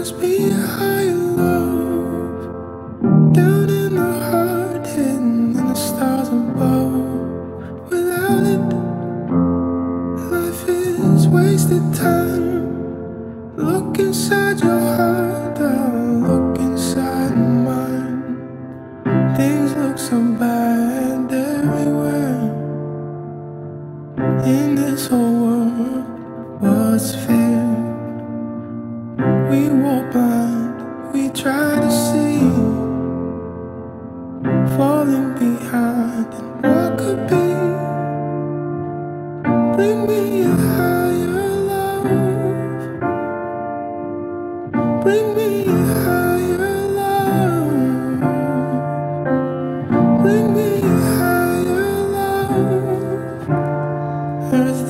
must be high and low, down in the heart, hidden in the stars above. Without it, life is wasted time. Look inside your heart, I'll look inside mine. Things look so bad everywhere in this whole world. We walk blind, we try to see. Falling behind and what could be. Bring me a higher love. Bring me a higher love. Bring me a higher love. Earth